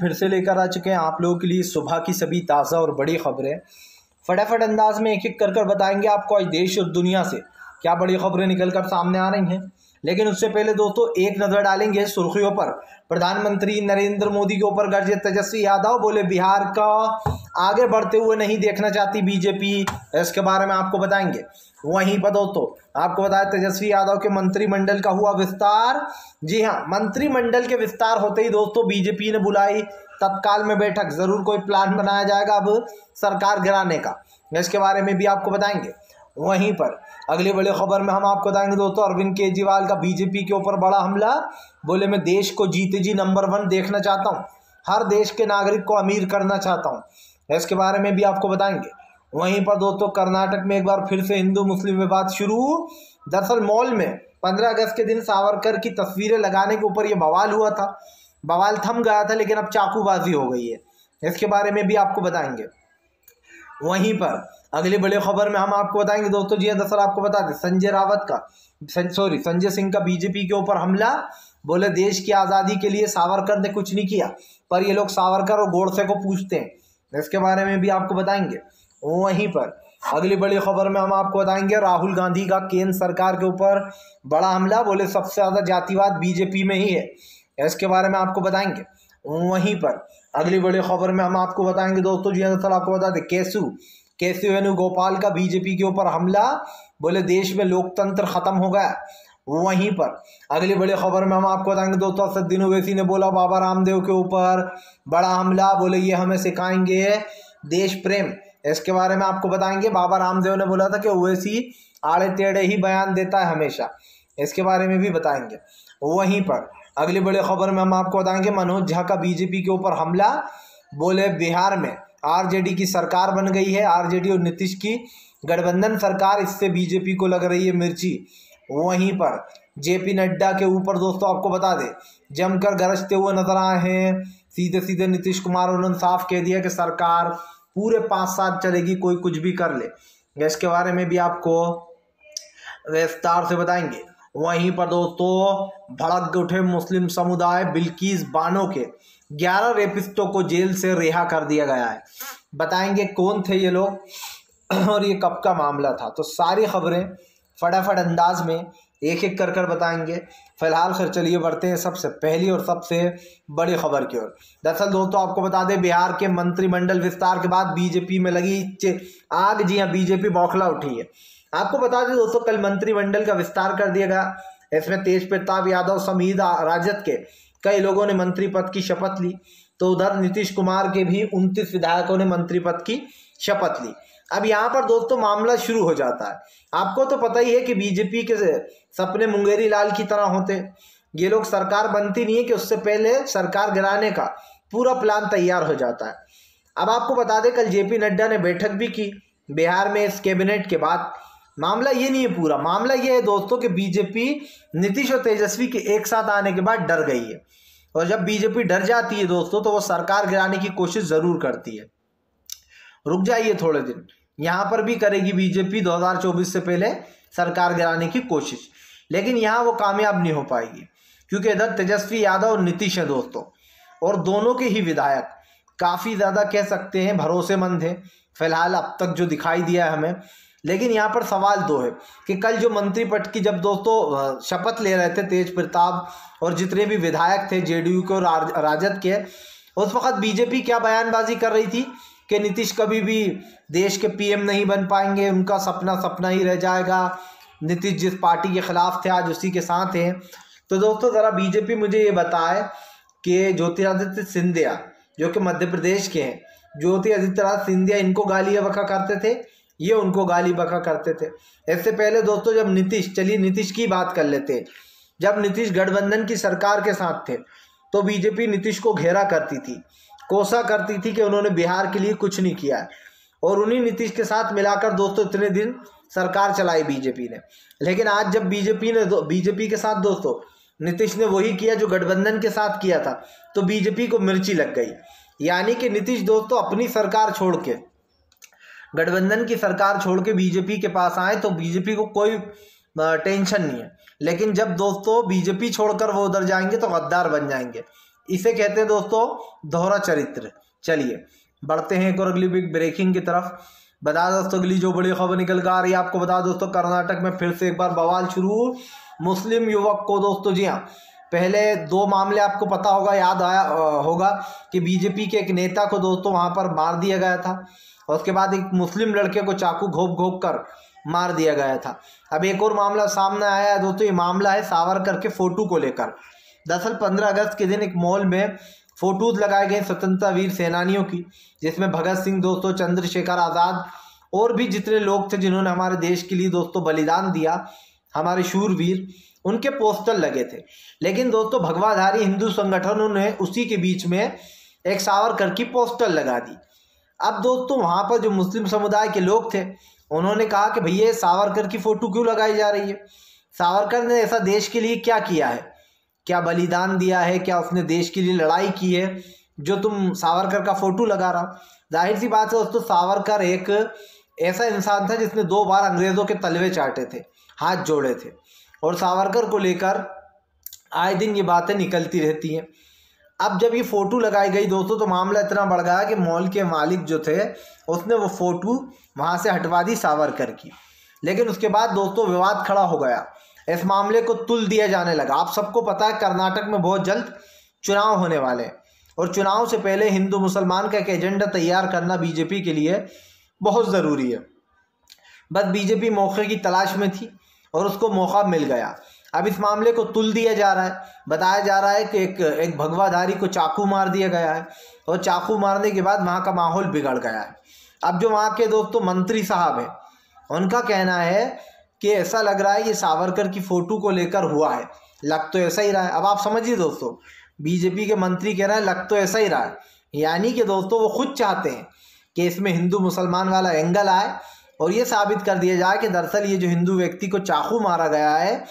फिर से लेकर आ चुके हैं आप लोगों के लिए सुबह की सभी ताज़ा और बड़ी खबरें। फटाफट अंदाज में एक एक कर कर बताएँगे आपको आज देश और दुनिया से क्या बड़ी खबरें निकल कर सामने आ रही हैं। लेकिन उससे पहले दोस्तों, एक नज़र डालेंगे सुर्खियों पर। प्रधानमंत्री नरेंद्र मोदी के ऊपर गर्जे तेजस्वी यादव बोले, बिहार का आगे बढ़ते हुए नहीं देखना चाहती बीजेपी। इसके बारे में आपको बताएँगे। वहीं पर दोस्तों आपको बताया तेजस्वी यादव के मंत्रिमंडल का हुआ विस्तार। जी हाँ मंत्रिमंडल के विस्तार होते ही दोस्तों बीजेपी ने बुलाई तत्काल में बैठक। ज़रूर कोई प्लान बनाया जाएगा अब सरकार गिराने का। इसके बारे में भी आपको बताएँगे। वहीं पर अगली बड़ी खबर में हम आपको बताएँगे दोस्तों, अरविंद केजरीवाल का बीजेपी के ऊपर बड़ा हमला। बोले, मैं देश को जीते जी नंबर वन देखना चाहता हूँ। हर देश के नागरिक को अमीर करना चाहता हूँ। इसके बारे में भी आपको बताएँगे। वहीं पर दोस्तों कर्नाटक में एक बार फिर से हिंदू मुस्लिम विवाद शुरू। दरअसल मॉल में पंद्रह अगस्त के दिन सावरकर की तस्वीरें लगाने के ऊपर ये बवाल हुआ था। बवाल थम गया था, लेकिन अब चाकूबाजी हो गई है। इसके बारे में भी आपको बताएँगे। वहीं पर अगली बड़ी खबर में हम आपको बताएँगे दोस्तों जी, दरअसल आपको बता दें, संजय रावत का सॉरी, संजय सिंह का बीजेपी के ऊपर हमला। बोले, देश की आज़ादी के लिए सावरकर ने कुछ नहीं किया, पर ये लोग सावरकर और गोडसे को पूछते हैं। इसके बारे में भी आपको बताएँगे। वहीं पर। अगली बड़ी खबर में हम आपको बताएँगे, राहुल गांधी का केंद्र सरकार के ऊपर बड़ा हमला, बोले सबसे ज़्यादा जातिवाद बीजेपी में ही है। इसके बारे में आपको बताएँगे, वहीं पर। अगली बड़ी खबर में हम आपको बताएँगे, दोस्तों जी दरअसल आपको बता दें, केसु केसु वेणुगोपाल का बीजेपी के ऊपर हमला, बोले देश में लोकतंत्र खत्म हो गया। वहीं पर। अगली बड़ी खबर में हम आपको बताएँगे, दोस्तों असदुद्दीन ओवैसी ने बोला बाबा रामदेव के ऊपर बड़ा हमला, बोले ये हमें सिखाएँगे देश प्रेम। इसके बारे में आपको बताएँगे। बाबा रामदेव ने बोला था कि ओवैसी आड़े टेढ़े ही बयान देता है हमेशा। इसके बारे में भी बताएँगे। वहीं पर अगली बड़ी खबर में हम आपको बताएँगे, मनोज झा का बीजेपी के ऊपर हमला, बोले बिहार में आरजेडी की सरकार बन गई है, आरजेडी और नीतीश की गठबंधन सरकार, इससे बीजेपी को लग रही है मिर्ची। वहीं पर जेपी नड्डा के ऊपर दोस्तों आपको बता दें, जमकर गरजते हुए नज़र आए हैं सीधे सीधे नीतीश कुमार उन्होंने साफ़ कह दिया कि सरकार पूरे पाँच साल चलेगी, कोई कुछ भी कर ले। इसके बारे में भी आपको विस्तार से बताएँगे। वहीं पर दोस्तों, भड़क उठे मुस्लिम समुदाय बिल्किस बानो के। 11 रेपिस्टों को जेल से रिहा कर दिया गया है। बताएँगे कौन थे ये लोग? और ये कब का मामला था? तो सारी खबरें फटाफट अंदाज में एक एक कर कर बताएँगे। फ़िलहाल फिर चलिए बढ़ते हैं सबसे पहली और सबसे बड़ी खबर की ओर। दरअसल दोस्तों, आपको बता दें, बिहार के मंत्रिमंडल विस्तार के बाद बीजेपी में लगी आग। जी हाँ बीजेपी बौखला उठी है। आपको बता दें दोस्तों, कल मंत्रिमंडल का विस्तार कर दिया गया। इसमें तेज प्रताप यादव समीद राजद के कई लोगों ने मंत्री पद की शपथ ली। तो उधर नीतीश कुमार के भी उनतीस विधायकों ने मंत्री पद की शपथ ली। अब यहाँ पर दोस्तों मामला शुरू हो जाता है। आपको तो पता ही है कि बीजेपी के सपने मुंगेरी लाल की तरह होते ये लोग सरकार बनती नहीं है कि उससे पहले सरकार गिराने का पूरा प्लान तैयार हो जाता है। अब आपको बता दें, कल जेपी नड्डा ने बैठक भी की बिहार में इस कैबिनेट के बाद। मामला ये नहीं है पूरा, मामला ये है दोस्तों कि बीजेपी नीतीश और तेजस्वी के एक साथ आने के बाद डर गई है। और जब बीजेपी डर जाती है दोस्तों तो वो सरकार गिराने की कोशिश ज़रूर करती है। रुक जाइए थोड़े दिन। यहाँ पर भी करेगी बीजेपी 2024 से पहले सरकार गिराने की कोशिश। लेकिन यहाँ वो कामयाब नहीं हो पाएगी, क्योंकि इधर तेजस्वी यादव और नीतीश है दोस्तों, और दोनों के ही विधायक काफ़ी ज़्यादा कह सकते हैं भरोसेमंद हैं। फ़िलहाल अब तक जो दिखाई दिया है हमें, लेकिन यहाँ पर सवाल दो है कि कल जो मंत्री पद की जब दोस्तों शपथ ले रहे थे तेज प्रताप और जितने भी विधायक थे, जेडीयू के और राजद के, उस वक्त बीजेपी क्या बयानबाजी कर रही थी? कि नीतीश कभी भी देश के पीएम नहीं बन पाएँगे, उनका सपना सपना ही रह जाएगा। नीतीश जिस पार्टी के खिलाफ थे, आज उसी के साथ हैं। तो दोस्तों, ज़रा बीजेपी मुझे ये बताए कि ज्योतिरादित्य सिंधिया, जो कि मध्य प्रदेश के हैं ज्योति आदित्यनाथ सिंधिया इनको गालियाँ बखा करते थे? ये उनको गाली बखा करते थे। इससे पहले दोस्तों, जब नीतीश, चलिए नीतीश की बात कर लेते जब नीतीश गठबंधन की सरकार के साथ थे तो बीजेपी नीतीश को घेरा करती थी। कोसा करती थी कि उन्होंने बिहार के लिए कुछ नहीं किया है। और उन्हीं नीतीश के साथ मिलाकर दोस्तों इतने दिन सरकार चलाई बीजेपी ने। लेकिन आज जब बीजेपी ने बीजेपी के साथ दोस्तों, नीतीश ने वही किया जो गठबंधन के साथ किया था तो बीजेपी को मिर्ची लग गई। यानी कि नीतीश दोस्तों अपनी सरकार छोड़ के, गठबंधन की सरकार छोड़ के बीजेपी के पास आए तो बीजेपी को कोई टेंशन नहीं है। लेकिन जब दोस्तों बीजेपी छोड़कर वो उधर जाएँगे तो गद्दार बन जाएँगे। इसे कहते हैं दोस्तों, दोहरा चरित्र। चलिए, बढ़ते हैं एक और अगली बिग ब्रेकिंग की तरफ़। बता दोस्तों, अगली जो बड़ी खबर निकल कर आ रही है, आपको बता दोस्तों, कर्नाटक में फिर से एक बार बवाल शुरू। मुस्लिम युवक को दोस्तों, जी हाँ पहले दो मामले आपको पता होगा, याद आया होगा कि बीजेपी के एक नेता को दोस्तों वहाँ पर मार दिया गया था और उसके बाद एक मुस्लिम लड़के को चाकू घोप घोप कर मार दिया गया था। अब एक और मामला सामने आया है दोस्तों, ये मामला है सावरकर के फ़ोटो को लेकर। दरअसल पंद्रह अगस्त के दिन एक मॉल में फ़ोटोज़ लगाए गए स्वतंत्रता वीर सेनानियों की, जिसमें भगत सिंह, दोस्तों चंद्रशेखर आज़ाद और भी जितने लोग थे जिन्होंने हमारे देश के लिए दोस्तों बलिदान दिया, हमारे शूरवीर, उनके पोस्टर लगे थे। लेकिन दोस्तों भगवाधारी हिंदू संगठनों ने उसी के बीच में एक सावरकर की पोस्टर लगा दी। अब दोस्तों वहाँ पर जो मुस्लिम समुदाय के लोग थे, उन्होंने कहा कि भैया सावरकर की फ़ोटो क्यों लगाई जा रही है? सावरकर ने ऐसा देश के लिए क्या किया है? क्या बलिदान दिया है, क्या उसने देश के लिए लड़ाई की है, जो तुम सावरकर का फ़ोटो लगा रहा ज़ाहिर सी बात है दोस्तों, सावरकर एक ऐसा इंसान था जिसने दो बार अंग्रेज़ों के तलवे चाटे थे, हाथ जोड़े थे। और सावरकर को लेकर आए दिन ये बातें निकलती रहती हैं। अब जब ये फ़ोटो लगाई गई दोस्तों तो मामला इतना बढ़ गया कि मॉल के मालिक जो थे, उसने वो फ़ोटो वहाँ से हटवा दी सावरकर की। लेकिन उसके बाद दोस्तों विवाद खड़ा हो गया। इस मामले को तुल दिया जाने लगा। आप सबको पता है, कर्नाटक में बहुत जल्द चुनाव होने वाले हैं। और चुनाव से पहले हिंदू मुसलमान का एक एजेंडा तैयार करना बीजेपी के लिए बहुत ज़रूरी है। बस बीजेपी मौके की तलाश में थी और उसको मौका मिल गया। अब इस मामले को तुल दिया जा रहा है। बताया जा रहा है कि एक एक भगवाधारी को चाकू मार दिया गया है और चाकू मारने के बाद वहाँ का माहौल बिगड़ गया है। अब जो वहाँ के दोस्तों मंत्री साहब हैं, उनका कहना है कि ऐसा लग रहा है ये सावरकर की फ़ोटो को लेकर हुआ है। लग तो ऐसा ही रहा है। अब आप समझिए दोस्तों, बीजेपी के मंत्री कह रहे हैं, लग तो ऐसा ही रहा है। यानी कि दोस्तों, वो खुद चाहते हैं कि इसमें हिंदू मुसलमान वाला एंगल आए और ये साबित कर दिया जाए कि दरअसल ये जो हिंदू व्यक्ति को चाकू मारा गया है,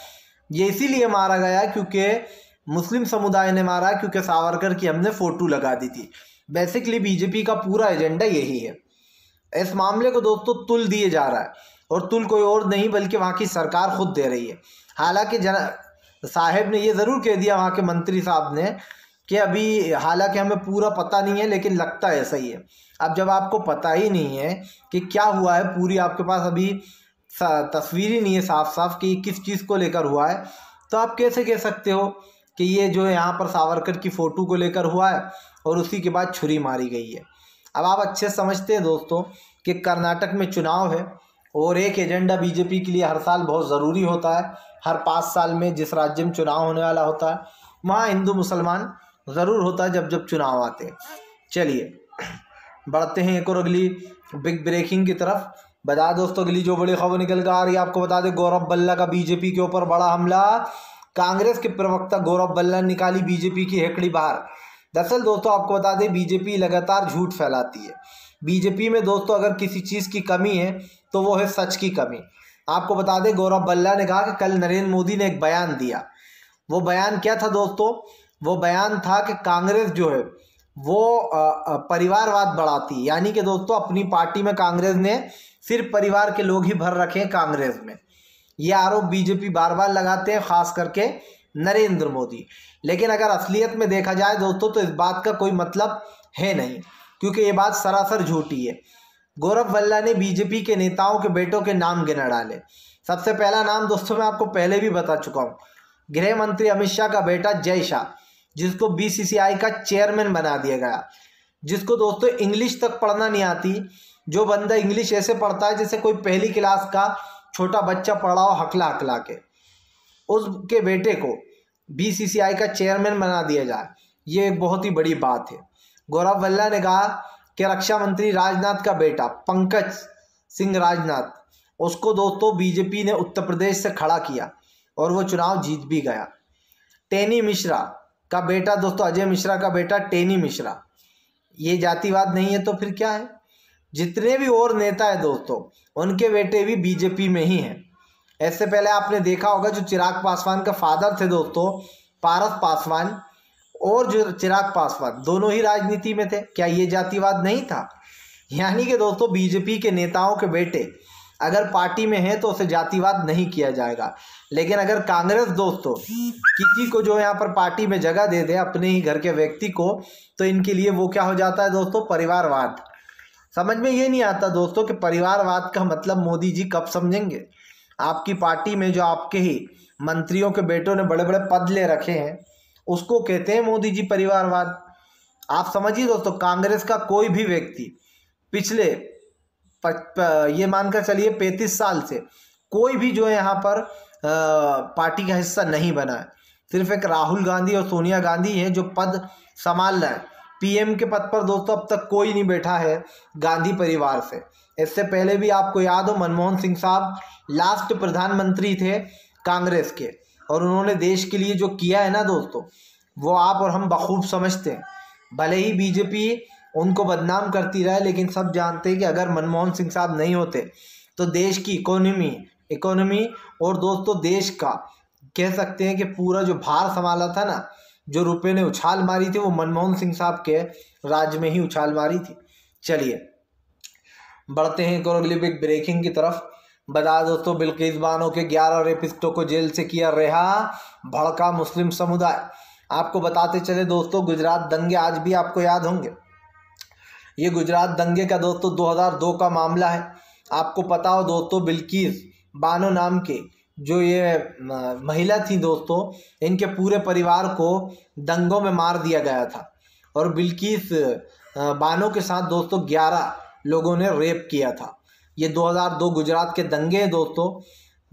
ये इसीलिए मारा गया क्योंकि मुस्लिम समुदाय ने मारा क्योंकि सावरकर की हमने फ़ोटो लगा दी थी। बेसिकली बीजेपी का पूरा एजेंडा यही है। इस मामले को दोस्तों तुल दिए जा रहा है। और तुल कोई और नहीं, बल्कि वहाँ की सरकार खुद दे रही है। हालाँकि जन साहेब ने ये ज़रूर कह दिया वहाँ के मंत्री साहब ने कि अभी, हालाँकि हमें पूरा पता नहीं है, लेकिन लगता है ऐसा ही। है अब जब आपको पता ही नहीं है कि क्या हुआ है, पूरी आपके पास अभी तस्वीर ही नहीं है साफ़ साफ़ कि किस चीज़ को लेकर हुआ है तो आप कैसे कह सकते हो कि ये जो यहाँ पर सावरकर की फ़ोटो को लेकर हुआ है और उसी के बाद छुरी मारी गई है? अब आप अच्छे समझते हैं दोस्तों कि कर्नाटक में चुनाव है और एक एजेंडा बीजेपी के लिए हर साल बहुत ज़रूरी होता है। हर पाँच साल में जिस राज्य में चुनाव होने वाला होता है, वहाँ हिंदू मुसलमान ज़रूर होता है जब जब चुनाव आते हैं। चलिए, बढ़ते हैं एक और अगली बिग ब्रेकिंग की तरफ़। बता दोस्तों, अगली जो बड़ी खबर निकल कर आ रही है, आपको बता दें, गौरव बल्ला का बीजेपी के ऊपर बड़ा हमला। कांग्रेस के प्रवक्ता गौरव बल्ला ने निकाली बीजेपी की हेकड़ी बाहर। दरअसल दोस्तों, आपको बता दें, बीजेपी लगातार झूठ फैलाती है। बीजेपी में दोस्तों, अगर किसी चीज़ की कमी है तो वो है सच की कमी। आपको बता दें, गौरव बल्ला ने कहा कि कल नरेंद्र मोदी ने एक बयान दिया। वो बयान क्या था दोस्तों? वो बयान था कि कांग्रेस जो है, वो परिवारवाद बढ़ाती। यानी कि दोस्तों, अपनी पार्टी में कांग्रेस ने सिर्फ़ परिवार के लोग ही भर रखे हैं कांग्रेस में। ये आरोप बीजेपी बार बार लगाते हैं, खास करके नरेंद्र मोदी। लेकिन अगर असलियत में देखा जाए दोस्तों तो इस बात का कोई मतलब है नहीं, क्योंकि ये बात सरासर झूठी है। गौरव वल्ला ने बीजेपी के नेताओं के बेटों के नाम गिना डाले। सबसे पहला नाम दोस्तों मैं आपको पहले भी बता चुका हूँ। गृह मंत्री अमित शाह का बेटा जय शाह, जिसको बीसीसीआई का चेयरमैन बना दिया गया। जिसको दोस्तों इंग्लिश तक पढ़ना नहीं आती। जो बंदा इंग्लिश ऐसे पढ़ता है जैसे कोई पहली क्लास का छोटा बच्चा पढ़ा हो हकला हकला के। उसके बेटे को बीसीसीआई का चेयरमैन बना दिया जाए। ये एक बहुत ही बड़ी बात है। गौरव वल्ला ने कहा कि रक्षा मंत्री राजनाथ का बेटा पंकज सिंह राजनाथ, उसको दोस्तों बीजेपी ने उत्तर प्रदेश से खड़ा किया और वो चुनाव जीत भी गया। टेनी मिश्रा का बेटा, दोस्तों अजय मिश्रा का बेटा टेनी मिश्रा। ये जातिवाद नहीं है तो फिर क्या है? जितने भी और नेता है दोस्तों, उनके बेटे भी बीजेपी में ही हैं। ऐसे पहले आपने देखा होगा जो चिराग पासवान का फादर थे दोस्तों, पारस पासवान और जो चिराग पासवान दोनों ही राजनीति में थे, क्या ये जातिवाद नहीं था? यानी कि दोस्तों, बीजेपी के नेताओं के बेटे, अगर पार्टी में है तो उसे जातिवाद नहीं किया जाएगा। लेकिन अगर कांग्रेस दोस्तों, किसी को जो यहाँ पर पार्टी में जगह दे दे अपने ही घर के व्यक्ति को तो इनके लिए वो क्या हो जाता है दोस्तों? परिवारवाद। समझ में ये नहीं आता दोस्तों कि परिवारवाद का मतलब मोदी जी कब समझेंगे? आपकी पार्टी में जो आपके ही मंत्रियों के बेटों ने बड़े बड़े पद ले रखे हैं उसको कहते हैं मोदी जी परिवारवाद। आप समझिए दोस्तों, कांग्रेस का कोई भी व्यक्ति पिछले ये मानकर चलिए पैंतीस साल से कोई भी जो है यहाँ पर पार्टी का हिस्सा नहीं बना है। सिर्फ़ एक राहुल गांधी और सोनिया गांधी हैं जो पद संभाल रहे हैं। पीएम के पद पर दोस्तों अब तक कोई नहीं बैठा है गांधी परिवार से। इससे पहले भी आपको याद हो, मनमोहन सिंह साहब लास्ट प्रधानमंत्री थे कांग्रेस के। और उन्होंने देश के लिए जो किया है ना दोस्तों, वो आप और हम बखूब समझते हैं। भले ही बीजेपी उनको बदनाम करती रहे, लेकिन सब जानते हैं कि अगर मनमोहन सिंह साहब नहीं होते तो देश की इकोनॉमी इकोनॉमी और दोस्तों देश का, कह सकते हैं कि पूरा जो भार संभाला था ना, जो रुपए ने उछाल मारी थी, वो मनमोहन सिंह साहब के राज में ही उछाल मारी थी। चलिए, बढ़ते हैं एक और अगली बिग ब्रेकिंग की तरफ़। बता दोस्तों बिल्किस बानो के ग्यारह रेपिस्टों को जेल से किया रिहा भड़का मुस्लिम समुदाय। आपको बताते चले दोस्तों, गुजरात दंगे आज भी आपको याद होंगे। ये गुजरात दंगे का दोस्तों 2002 का मामला है। आपको पता हो दोस्तों बिल्किस बानो नाम के जो ये महिला थी दोस्तों, इनके पूरे परिवार को दंगों में मार दिया गया था। और बिल्किस बानो के साथ दोस्तों 11 लोगों ने रेप किया था। ये 2002 गुजरात के दंगे हैं दोस्तों,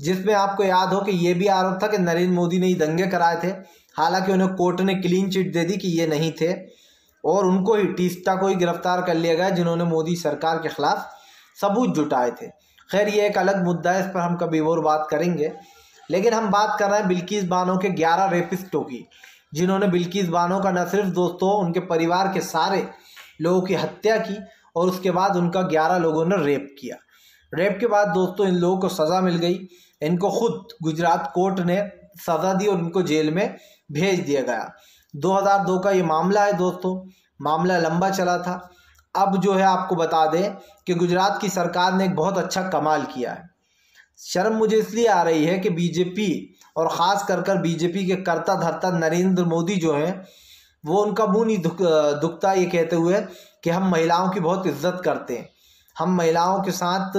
जिसमें आपको याद हो कि ये भी आरोप था कि नरेंद्र मोदी ने ही दंगे कराए थे। हालाँकि उन्हें कोर्ट ने क्लीन चिट दे दी कि ये नहीं थे और उनको ही टीस्टा को ही गिरफ़्तार कर लिया गया, जिन्होंने मोदी सरकार के खिलाफ सबूत जुटाए थे। खैर, ये एक अलग मुद्दा है, इस पर हम कभी और बात करेंगे। लेकिन हम बात कर रहे हैं बिल्किस बानो के ग्यारह रेपिस्टों की, जिन्होंने बिल्किस बानो का न सिर्फ़ दोस्तों, उनके परिवार के सारे लोगों की हत्या की और उसके बाद उनका ग्यारह लोगों ने रेप किया। रेप के बाद दोस्तों इन लोगों को सज़ा मिल गई। इनको खुद गुजरात कोर्ट ने सज़ा दी और इनको जेल में भेज दिया गया। 2002 का ये मामला है दोस्तों। मामला लंबा चला था। अब जो है आपको बता दें कि गुजरात की सरकार ने एक बहुत अच्छा कमाल किया है। शर्म मुझे इसलिए आ रही है कि बीजेपी और ख़ास कर कर बीजेपी के करता धरता नरेंद्र मोदी जो हैं, वो उनका मुँह नहीं दुख, दुखता ये कहते हुए कि हम महिलाओं की बहुत इज़्ज़त करते हैं। हम महिलाओं के साथ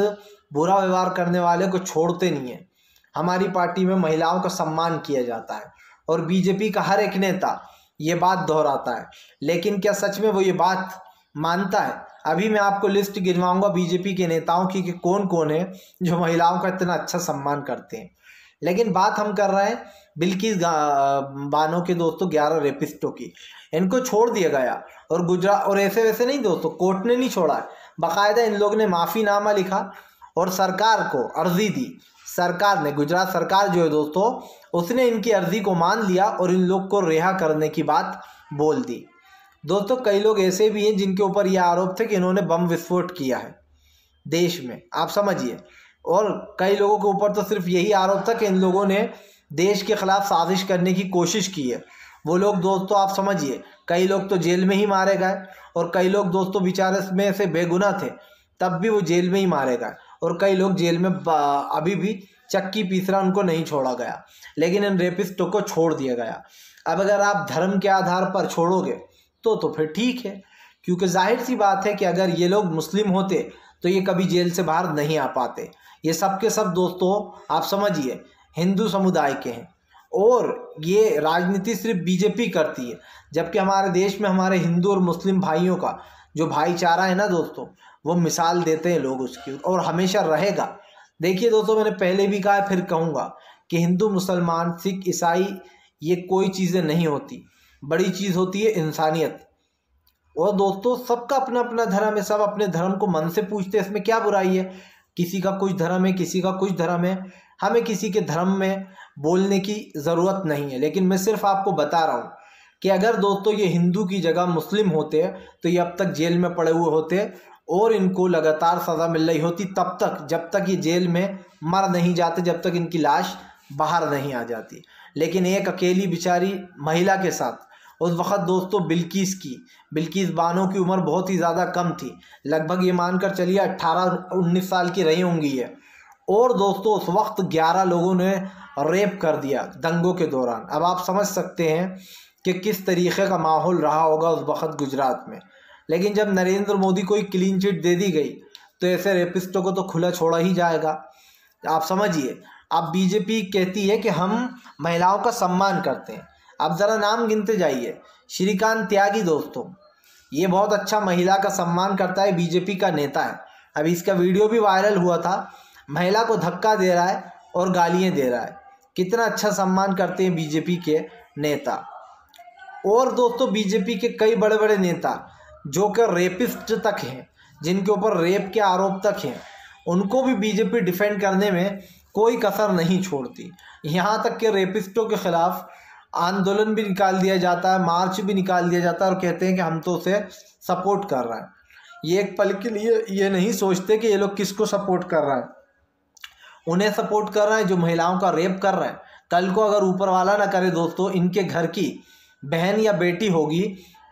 बुरा व्यवहार करने वाले को छोड़ते नहीं हैं। हमारी पार्टी में महिलाओं का सम्मान किया जाता है और बीजेपी का हर एक नेता ये बात दोहराता है। लेकिन क्या सच में वो ये बात मानता है? अभी मैं आपको लिस्ट गिनवाऊँगा बीजेपी के नेताओं की कि कौन कौन है जो महिलाओं का इतना अच्छा सम्मान करते हैं। लेकिन बात हम कर रहे हैं बिल्किस बानों के दोस्तों ग्यारह रेपिस्टों की। इनको छोड़ दिया गया और गुजरात और ऐसे वैसे नहीं दोस्तों, कोर्ट ने नहीं छोड़ा है। बाकायदा इन लोग ने माफ़ीनामा लिखा और सरकार को अर्जी दी। सरकार ने, गुजरात सरकार जो है दोस्तों, उसने इनकी अर्जी को मान लिया और इन लोग को रिहा करने की बात बोल दी। दोस्तों, कई लोग ऐसे भी हैं जिनके ऊपर यह आरोप थे कि इन्होंने बम विस्फोट किया है देश में। आप समझिए। और कई लोगों के ऊपर तो सिर्फ़ यही आरोप था कि इन लोगों ने देश के खिलाफ साजिश करने की कोशिश की है। वो लोग दोस्तों आप समझिए, कई लोग तो जेल में ही मारे गए और कई लोग दोस्तों बेचारे में से बेगुना थे, तब भी वो जेल में ही मारे गए और कई लोग जेल में अभी भी चक्की पीसरा उनको नहीं छोड़ा गया, लेकिन इन रेपिस्टों को छोड़ दिया गया। अब अगर आप धर्म के आधार पर छोड़ोगे तो तो फिर ठीक है, क्योंकि ज़ाहिर सी बात है कि अगर ये लोग मुस्लिम होते तो ये कभी जेल से बाहर नहीं आ पाते। ये सब के सब दोस्तों, आप समझिए, हिंदू समुदाय के हैं। और ये राजनीति सिर्फ़ बीजेपी करती है, जबकि हमारे देश में हमारे हिंदू और मुस्लिम भाइयों का जो भाईचारा है ना दोस्तों, वो मिसाल देते हैं लोग उसकी और हमेशा रहेगा। देखिए दोस्तों, मैंने पहले भी कहा फिर कहूँगा कि हिंदू, मुसलमान, सिख, ईसाई, ये कोई चीज़ें नहीं होती। बड़ी चीज़ होती है इंसानियत। और दोस्तों, सबका अपना अपना धर्म है, सब अपने धर्म को मन से पूछते हैं, इसमें क्या बुराई है? किसी का कुछ धर्म है, किसी का कुछ धर्म है। हमें किसी के धर्म में बोलने की ज़रूरत नहीं है। लेकिन मैं सिर्फ़ आपको बता रहा हूँ कि अगर दोस्तों ये हिंदू की जगह मुस्लिम होते तो ये अब तक जेल में पड़े हुए होते और इनको लगातार सज़ा मिल रही होती तब तक, जब तक ये जेल में मर नहीं जाते, जब तक इनकी लाश बाहर नहीं आ जाती। लेकिन एक अकेली बेचारी महिला के साथ, उस वक़्त दोस्तों बिल्किस की, बिल्किस बानो की उम्र बहुत ही ज़्यादा कम थी। लगभग ये मानकर चलिए अट्ठारह, उन्नीस साल की रही होंगी है और दोस्तों, उस वक्त ग्यारह लोगों ने रेप कर दिया दंगों के दौरान। अब आप समझ सकते हैं कि किस तरीके का माहौल रहा होगा उस वक्त गुजरात में। लेकिन जब नरेंद्र मोदी को क्लीन चिट दे दी गई तो ऐसे रेपिस्टों को तो खुला छोड़ा ही जाएगा। आप समझिए। अब बीजेपी कहती है कि हम महिलाओं का सम्मान करते हैं। अब ज़रा नाम गिनते जाइए। श्रीकांत त्यागी, दोस्तों। ये बहुत अच्छा महिला का सम्मान करता है बीजेपी का नेता है। अभी इसका वीडियो भी वायरल हुआ था। महिला को धक्का दे रहा है और गालियाँ दे रहा है। कितना अच्छा सम्मान करते हैं बीजेपी के नेता। और दोस्तों, बीजेपी के कई बड़े बड़े नेता, जो कि रेपिस्ट तक हैं, जिनके ऊपर रेप के आरोप तक हैं, उनको भी बीजेपी डिफेंड करने में कोई कसर नहीं छोड़ती। यहाँ तक कि रेपिस्टों के ख़िलाफ़ आंदोलन भी निकाल दिया जाता है, मार्च भी निकाल दिया जाता है और कहते हैं कि हम तो उसे सपोर्ट कर रहे हैं। ये एक पल के लिए ये नहीं सोचते कि ये लोग किसको सपोर्ट कर रहे हैं। उन्हें सपोर्ट कर रहे हैं, जो महिलाओं का रेप कर रहे हैं। कल को अगर ऊपर वाला ना करे दोस्तों, इनके घर की बहन या बेटी होगी,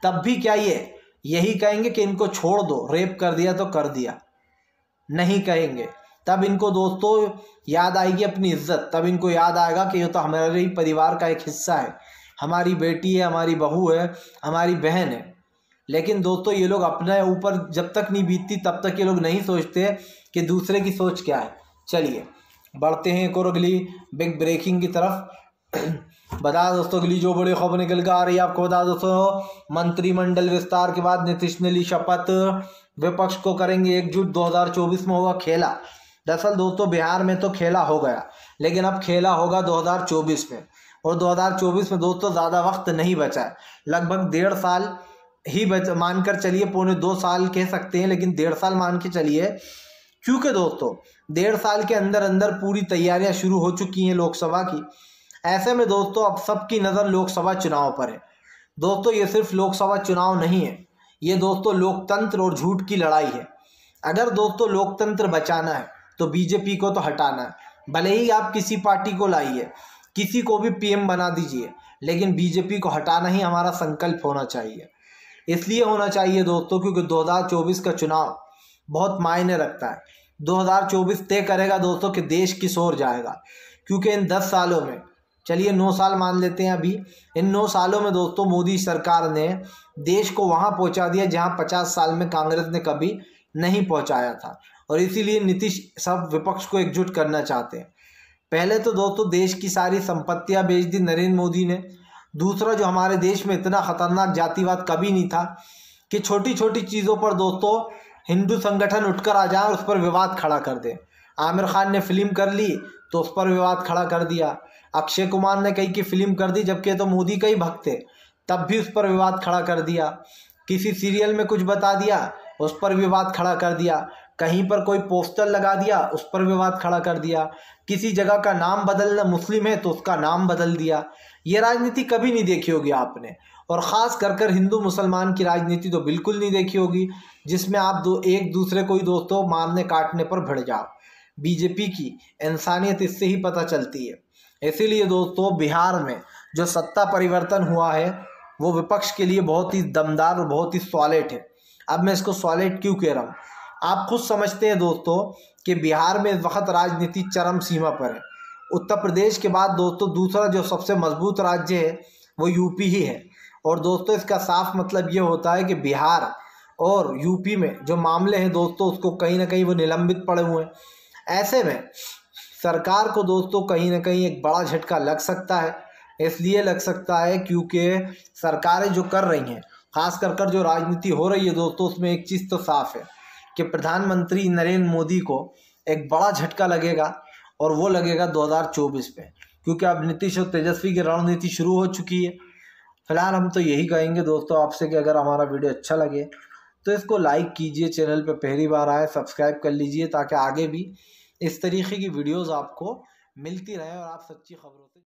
तब भी क्या ये? यही कहेंगे कि इनको छोड़ दो रेप कर दिया तो कर दिया। नहीं कहेंगे। तब इनको दोस्तों, याद आएगी अपनी इज़्ज़त। तब इनको याद आएगा कि ये तो हमारे ही परिवार का एक हिस्सा है। हमारी बेटी है, हमारी बहू है, हमारी बहन है। लेकिन दोस्तों, ये लोग अपने ऊपर जब तक नहीं बीतती, तब तक ये लोग नहीं सोचते कि दूसरे की सोच क्या है। चलिए। बढ़ते हैं एक और अगली बिग ब्रेकिंग की तरफ़। बता दोस्तों, अगली जो बड़ी खबर निकल कर आ रही है, आपको बता दोस्तों। मंत्रिमंडल विस्तार के बाद नीतीश ने ली शपथ। विपक्ष को करेंगे एकजुट। 2024 में होगा खेला। दरअसल दोस्तों, बिहार में तो खेला हो गया, लेकिन अब खेला होगा 2024 में। और 2024 में दोस्तों, ज़्यादा वक्त नहीं बचा है। लगभग डेढ़ साल ही बच मानकर चलिए, पौने दो साल कह सकते हैं, लेकिन डेढ़ साल मान के चलिए। क्योंकि दोस्तों डेढ़ साल के अंदर अंदर पूरी तैयारियाँ शुरू हो चुकी हैं लोकसभा की। ऐसे में दोस्तों, अब सबकी नज़र लोकसभा चुनाव पर है। दोस्तों, ये सिर्फ़ लोकसभा चुनाव नहीं है। ये दोस्तों, लोकतंत्र और झूठ की लड़ाई है। अगर दोस्तों, लोकतंत्र बचाना है तो बीजेपी को तो हटाना है। भले ही आप किसी पार्टी को लाइए, किसी को भी पीएम बना दीजिए, लेकिन बीजेपी को हटाना ही हमारा संकल्प होना चाहिए। इसलिए होना चाहिए दोस्तों, क्योंकि 2024 का चुनाव बहुत मायने रखता है। 2024 तय करेगा दोस्तों कि देश किस ओर जाएगा। क्योंकि इन 10 सालों में, चलिए नौ साल मान लेते हैं अभी, इन नौ सालों में दोस्तों मोदी सरकार ने देश को वहाँ पहुँचा दिया जहाँ पचास साल में कांग्रेस ने कभी नहीं पहुँचाया था। और इसीलिए नीतीश, सब विपक्ष को एकजुट करना चाहते हैं। पहले तो दोस्तों देश की सारी संपत्तियाँ बेच दी नरेंद्र मोदी ने। दूसरा, जो हमारे देश में इतना ख़तरनाक जातिवाद कभी नहीं था कि छोटी छोटी चीज़ों पर दोस्तों हिंदू संगठन उठकर आ जाए और उस पर विवाद खड़ा कर दे। आमिर खान ने फ़िल्म कर ली तो उस पर विवाद खड़ा कर दिया। अक्षय कुमार ने कई की फ़िल्म कर दी, जबकि तो मोदी का ही भक्त थे, तब भी उस पर विवाद खड़ा कर दिया। किसी सीरियल में कुछ बता दिया, उस पर विवाद खड़ा कर दिया। कहीं पर कोई पोस्टर लगा दिया, उस पर विवाद खड़ा कर दिया। किसी जगह का नाम बदलना मुस्लिम है तो उसका नाम बदल दिया। ये राजनीति कभी नहीं देखी होगी आपने। और ख़ास कर कर हिंदू मुसलमान की राजनीति तो बिल्कुल नहीं देखी होगी, जिसमें आप दो, एक दूसरे को ही दोस्तों मारने काटने पर भिड़ जाओ। बीजेपी की इंसानियत इससे ही पता चलती है। इसीलिए दोस्तों बिहार में जो सत्ता परिवर्तन हुआ है, वो विपक्ष के लिए बहुत ही दमदार और बहुत ही सॉलिड है। अब मैं इसको सॉलिड क्यों कह रहा हूँ? आप खुद समझते हैं दोस्तों कि बिहार में इस वक्त राजनीति चरम सीमा पर है। उत्तर प्रदेश के बाद दोस्तों दूसरा जो सबसे मज़बूत राज्य है, वो यूपी ही है। और दोस्तों इसका साफ़ मतलब ये होता है कि बिहार और यूपी में जो मामले हैं दोस्तों, उसको कहीं ना कहीं वो निलंबित पड़े हुए हैं। ऐसे में सरकार को दोस्तों कहीं ना कहीं एक बड़ा झटका लग सकता है, इसलिए लग सकता है क्योंकि सरकारें जो कर रही हैं खास कर कर जो राजनीति हो रही है दोस्तों, उसमें एक चीज़ तो साफ़ है कि प्रधानमंत्री नरेंद्र मोदी को एक बड़ा झटका लगेगा और वो लगेगा 2024 में क्योंकि अब नीतीश और तेजस्वी की रणनीति शुरू हो चुकी है। फ़िलहाल हम तो यही कहेंगे दोस्तों आपसे कि अगर हमारा वीडियो अच्छा लगे तो इसको लाइक कीजिए, चैनल पर पहली बार आए, सब्सक्राइब कर लीजिए, ताकि आगे भी इस तरीके की वीडियोज़ आपको मिलती रहे और आप सच्ची खबरों से